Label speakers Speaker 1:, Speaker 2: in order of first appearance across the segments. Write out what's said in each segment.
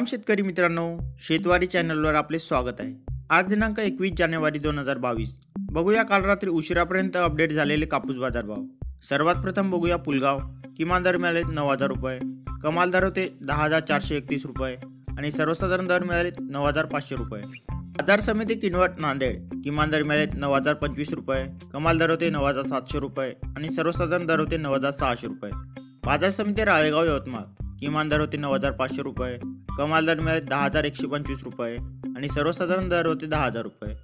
Speaker 1: शेतकरी मित्रांनो शेतवारी चॅनलवर आपले स्वागत आहे. आज दिनांक एकवीस जानेवारी दोन हजार बावीस. बघूया काल रात्री उशिरापर्यंत अपडेट झालेले कापूस बाजारभाव. सर्वात प्रथम बघूया पुलगाव किमान दर मिळाले नऊ हजार रुपये कमाल दर होते दहा हजार चारशे एकतीस रुपये आणि सर्वसाधारण दर मिळाले नऊ हजार पाचशे रुपये. बाजार समिती किनवट नांदेड किमान दर मिळाले नऊ हजार पंचवीस रुपये कमाल दर होते नऊ हजार सातशे रुपये आणि सर्वसाधारण दर होते नऊ हजार सहाशे रुपये. बाजार समिती राळेगाव यवतमाळ किमान दर होते नऊ हजार पाचशे रुपये कमाल दर मिळाले दहा हजार एकशे पंचवीस रुपये आणि सर्वसाधारण दर होते दहा हजार रुपये.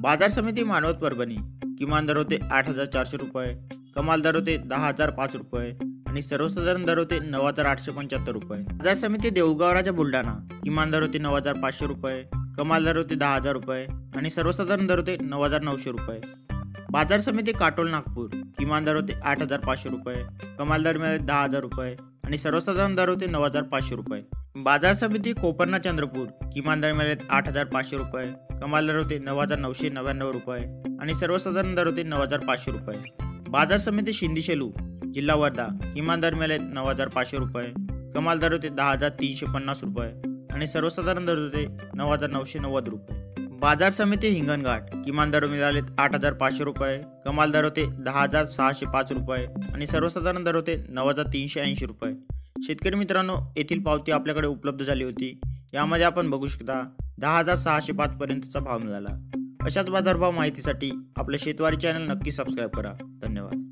Speaker 1: बाजार समिती मानवत परभणी किमान दर होते आठ हजार चारशे रुपये कमाल दर होते दहा हजार पाच रुपये आणि सर्वसाधारण दर होते नऊ हजार आठशे पंच्याहत्तर रुपये. बाजार समिती देऊगाव राजा बुलढाणा किमान दर होते नऊ हजार पाचशे रुपये कमाल दर होते दहा हजार रुपये आणि सर्वसाधारण दर होते नऊ हजार नऊशे रुपये. बाजार समिती काटोल नागपूर किमान दर होते आठ हजार पाचशे रुपये कमाल दर मिळाले दहा हजार रुपये आणि सर्वसाधारण दर होते नऊ हजार पाचशे रुपये. बाजार समिती कोपरना चंद्रपूर किमान दर मिळाले आठ हजार पाचशे रुपये कमाल दर होते नऊ हजार नऊशे नव्याण्णव रुपये आणि सर्वसाधारण दर होते नऊ हजार पाचशे रुपये. बाजार समिती शिंदी शेलू जिल्हा वर्धा किमान दर मिळाले नऊ हजार पाचशे रुपये कमाल दर होते दहा हजार तीनशे पन्नास रुपये आणि सर्वसाधारण दर होते नऊ हजार नऊशे नव्वद रुपये. बाजार समिती हिंगणघाट. किमान दर मिळाले आठ हजार पाचशे रुपये कमाल दर होते दहा हजार सहाशे पाच रुपये आणि सर्वसाधारण दर होते नऊ हजार तीनशे ऐंशी रुपये. शेतकरी मित्रांनो येथील पावती आपल्याकडे उपलब्ध झाली होती. यामध्ये आपण बघू शकता दहा हजार सहाशे पाच पर्यंतचा भाव मिळाला. अशाच बाजारभाव माहितीसाठी आपलं शेतवारी चॅनल नक्की सबस्क्राईब करा. धन्यवाद.